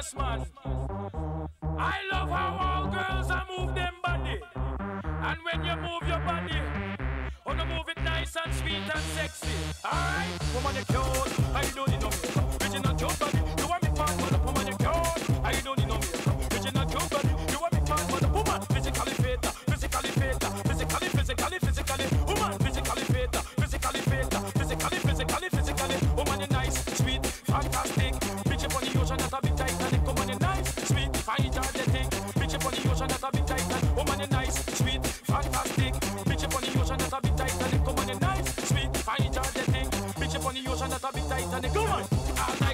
case, man. I love how all girls are move them body. And when you move your body, wanna move it nice and sweet and sexy. Alright? Woman, you cute. How you doing? the ocean that a big Titanic. Come on.